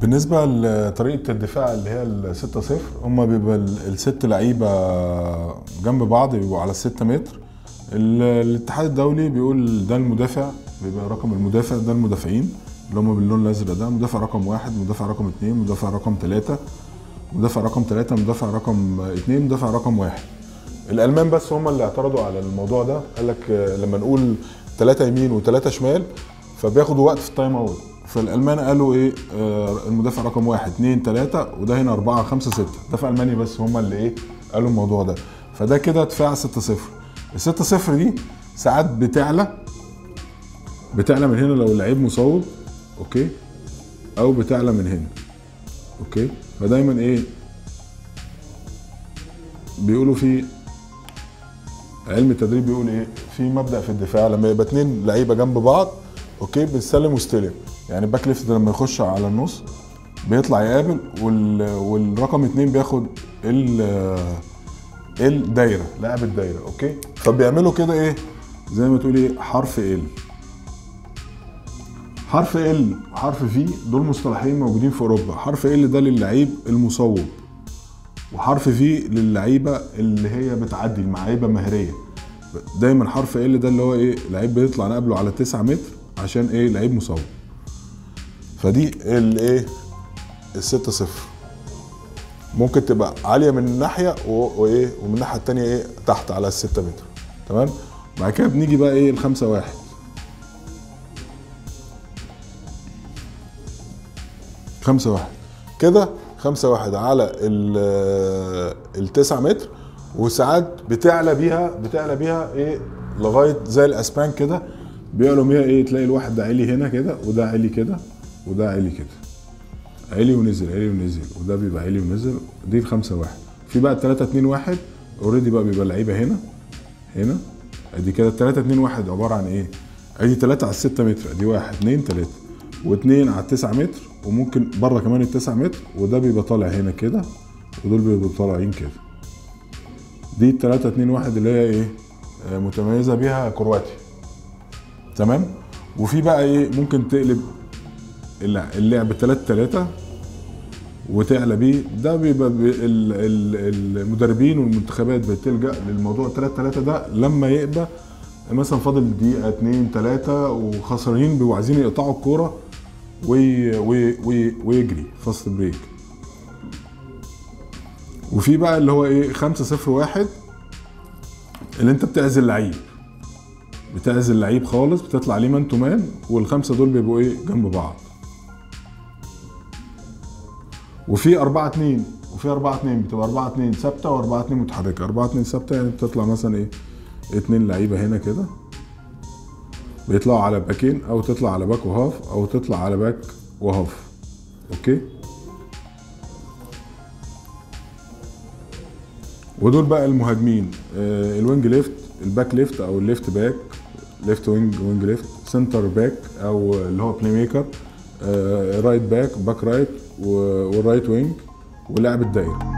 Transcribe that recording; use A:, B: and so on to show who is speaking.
A: بالنسبة لطريقة الدفاع اللي هي ال 6 0 هما بيبقى ال- الست لعيبة جنب بعض بيبقوا على 6 متر. ال- الاتحاد الدولي بيقول ده المدافع بيبقى رقم المدافع ده المدافعين اللي هم باللون الأزرق ده. مدافع رقم واحد مدافع رقم اثنين مدافع رقم ثلاثة مدافع رقم ثلاثة مدافع رقم اثنين مدافع رقم واحد. الألمان بس هم اللي اعترضوا على الموضوع ده. قال لك لما نقول ثلاثة يمين وثلاثة شمال فبياخدوا وقت في ال time out فالالمان قالوا إيه؟ آه المدافع رقم واحد اثنين ثلاثة وده هنا أربعة خمسة ستة. دفع الماني بس هم اللي إيه؟ قالوا الموضوع ده. فده كده دفاع 6 0 ال 6 0 دي ساعات بتعلى بتعلى من هنا لو اللعيب مصوب okay؟ أو بتعلى من هنا okay؟ فدايما إيه؟ بيقولوا في علم التدريب بيقول إيه؟ في مبدأ في الدفاع لما يبقى اتنين لعيبة جنب بعض okay بنسلم واستلم يعني ال back left لما يخش على النص بيطلع يقابل وال... والرقم اتنين بياخد ال الدايره لاعب الدايرة okay؟ فبيعملوا كده إيه؟ زي ما تقول إيه؟ حرف L حرف L وحرف V دول مصطلحين موجودين في أوروبا. حرف L ده للعيب المصوب. وحرف في للعيبة اللي هي بتعدي المعايبه مهرية. دايما حرف ال ده اللي هو إيه؟ لعيب بيطلع نقابله على 9 متر. عشان إيه؟ لعيب مصوب فدي الايه الستة صفر. ممكن تبقى عالية من ناحية وايه؟ ومن الناحية التانية إيه؟ تحت على الستة متر. تمام؟ بعد كده بنيجي بقى إيه؟ الخمسة واحد. خمسة واحد. كده خمسة واحد على ال- التسعة متر. وساعات بتعلى بيها بتعلى بيها إيه؟ لغاية زي الأسبان كده. بيعلوا بيها إيه؟ تلاقي الواحد ده عالي هنا كده وده عالي كده وده عالي كده. عالي ونزل عالي ونزل وده بيبقى عالي ونزل. دي الخمسة واحد. في بقى التلاتة اتنين واحد اوريدي بقى بيبقى اللعيبة هنا هنا. ادي كده التلاتة اتنين واحد عبارة عن إيه؟ ادي تلاتة على الستة متر ادي واحد اتنين تلاتة. واتنين على التسعة متر وممكن بره كمان التسعة متر وده بيبقى طالع هنا كده ودول بيبقوا طالعين كده. دي التلاتة اتنين واحد اللي هي إيه؟ آه، متميزة بيها كرواتيا. تمام؟ وفي بقى إيه؟ ممكن تقلب اللع- اللعب تلاتة تلاتة وتعلى بيه. ده بيبقى بي- ال- ال- المدربين والمنتخبات بتلجأ للموضوع. 3 3 ده لما يبقى مثلا فاضل دقيقة اتنين تلاتة وخسرانين بيبقوا عايزين يقطعوا الكورة وي وي وي ويجري fast break وفي بقى اللي هو إيه؟ 5 0 1 اللي أنت بتعزل لعيب. بتعزل لعيب خالص بتطلع عليه man to man والخمسة دول بيبقوا إيه؟ جنب بعض. وفي 4 2 وفي 4 2 بتبقى 4 2 ثابتة و4 2 متحركة. 4 2 ثابتة يعني بتطلع مثلا إيه؟ اتنين لعيبة هنا كده. بيطلعوا على باكين أو تطلع على back و half أو تطلع على back و half. okay؟ ودول بقى المهاجمين. آه ال wing left ال back left أو ال left back. left wing wing left center back أو اللي هو playmaker right back back right وال right wing ولاعب الدايره